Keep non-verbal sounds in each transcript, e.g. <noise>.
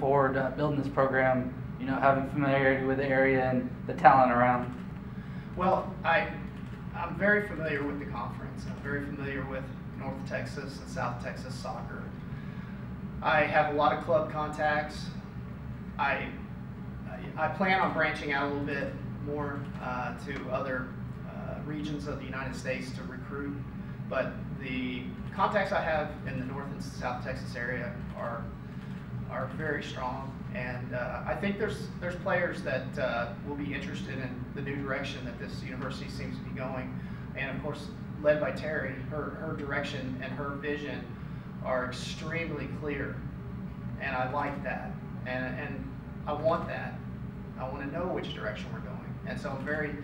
forward uh, building this program? You know, having familiarity with the area and the talent around. Well, I, I'm very familiar with the conference. I'm very familiar with North Texas and South Texas soccer. I have a lot of club contacts. I, I plan on branching out a little bit more uh, to other uh, regions of the United States to recruit, but the contacts I have in the North and South Texas area are are very strong, and uh, I think there's there's players that uh, will be interested in the new direction that this university seems to be going, and of course, led by Terry, her her direction and her vision are extremely clear, and I like that, and and I want that. I want to know which direction we're going, and so I'm very.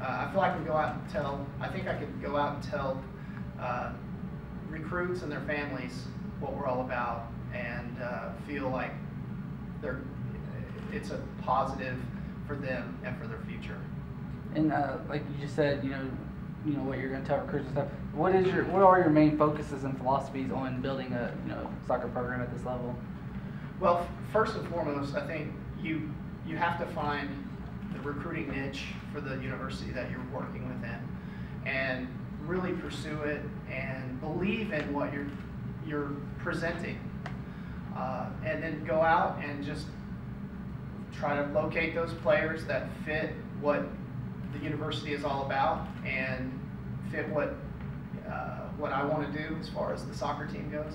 Uh, I feel I can go out and tell. I think I could go out and tell uh, recruits and their families what we're all about and uh, feel like they're, it's a positive for them and for their future. And uh, like you just said, you know, you know what you're going to tell recruits and stuff. What is your, what are your main focuses and philosophies on building a, you know, soccer program at this level? Well, first and foremost, I think you you have to find the recruiting niche for the university that you're working within, and really pursue it and believe in what you're you're presenting uh, and then go out and just try to locate those players that fit what the university is all about and fit what uh, what I want to do as far as the soccer team goes,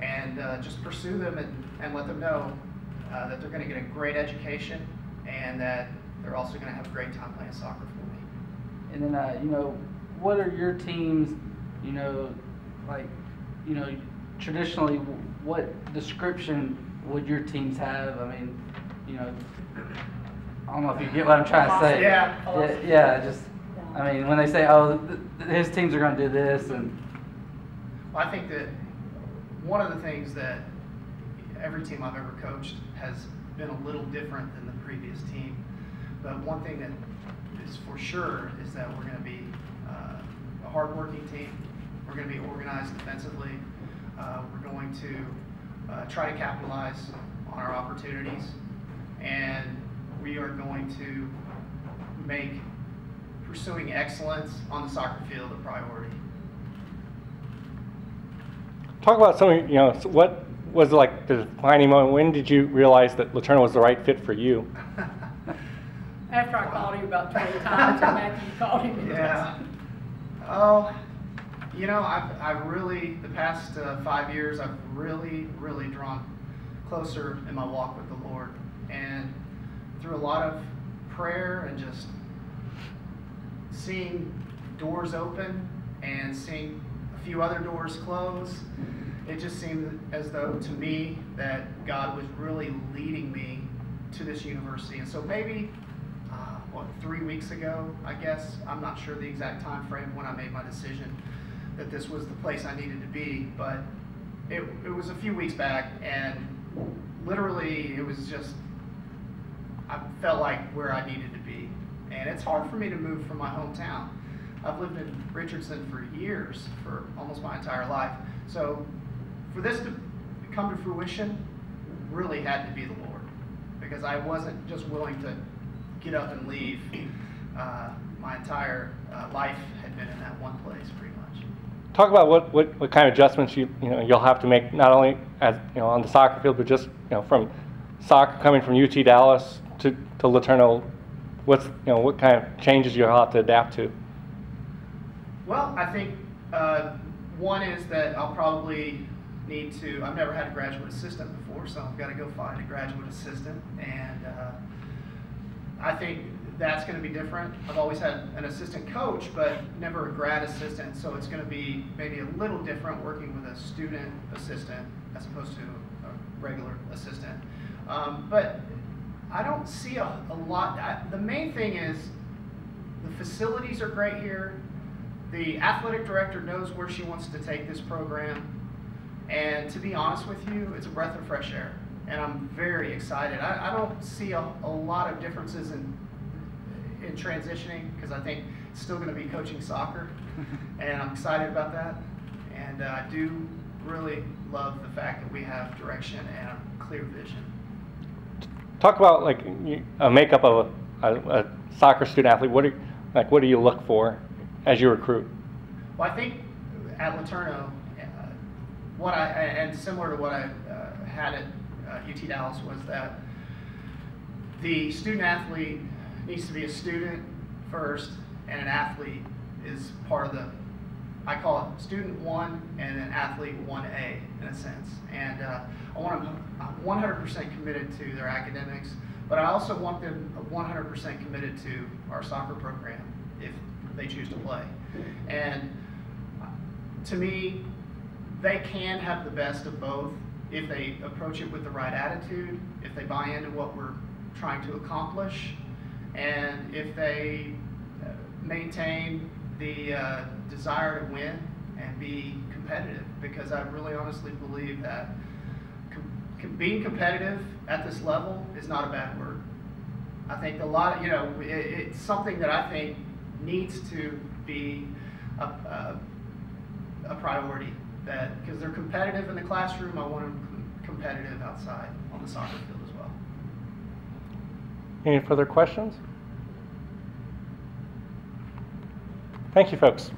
and uh, just pursue them and, and let them know uh, that they're going to get a great education and that they're also going to have a great time playing soccer for me. And then, uh, you know, what are your teams, you know, like, you know, traditionally, what description would your teams have? I mean, you know, I don't know if you get what I'm trying to say. Yeah. Yeah, yeah just, I mean, when they say, oh, his teams are going to do this, and Well, I think that one of the things that every team I've ever coached has been a little different than the previous team. But one thing that is for sure is that we're going to be uh, a hardworking team. We're going to be organized defensively. Uh, we're going to uh, try to capitalize on our opportunities, and we are going to make pursuing excellence on the soccer field a priority. Talk about some of, you know, so what was like the defining moment? When did you realize that LeTourneau was the right fit for you? <laughs> After I called you about twenty times, and Matthew called him. Yeah. Oh, you know, I've, I've really, the past uh, five years, I've really, really drawn closer in my walk with the Lord. And through a lot of prayer and just seeing doors open and seeing a few other doors close, it just seemed as though to me that God was really leading me to this university. And so maybe uh, what three weeks ago, I guess. I'm not sure the exact time frame when I made my decision that this was the place I needed to be, but it, it was a few weeks back, and literally it was just I felt like where I needed to be, and it's hard for me to move from my hometown. I've lived in Richardson for years, for almost my entire life. So for this to come to fruition, really had to be the Lord, because I wasn't just willing to get up and leave. Uh, my entire uh, life had been in that one place, pretty much. Talk about what, what, what kind of adjustments you, you know, you'll have to make, not only as, you know, on the soccer field, but just, you know, from soccer coming from UT Dallas to, to LeTourneau. What's, you know, what kind of changes you'll have to adapt to? Well, I think uh, one is that I'll probably need to. I've never had a graduate assistant before, so I've got to go find a graduate assistant, and uh, I think that's going to be different. I've always had an assistant coach, but never a grad assistant, so it's going to be maybe a little different working with a student assistant as opposed to a regular assistant. Um, but I don't see a, a lot. I, the main thing is the facilities are great here. The athletic director knows where she wants to take this program. And to be honest with you, it's a breath of fresh air. And I'm very excited. I, I don't see a, a lot of differences in, in transitioning because I think it's still going to be coaching soccer. <laughs> and I'm excited about that. And uh, I do really love the fact that we have direction and a clear vision. talk about like a makeup of a, a, a soccer student athlete. What do you, like what do you look for as you recruit? Well, I think at LeTourneau, uh, what I, and similar to what I uh, had at uh, UT Dallas was that the student athlete needs to be a student first, and an athlete is part of the, I call it student one and an athlete one A in a sense. And uh, I want them, 100% committed to their academics, but I also want them 100% committed to our soccer program if they choose to play. And to me, they can have the best of both if they approach it with the right attitude, if they buy into what we're trying to accomplish, and if they uh, maintain the uh, desire to win and be competitive. Because I really honestly believe that com- being competitive at this level is not a bad word. I think a lot, of, you know, it, it's something that I think needs to be a, a, a priority. That because they're competitive in the classroom, I want them com- competitive outside on the soccer field. Any further questions? Thank you, folks.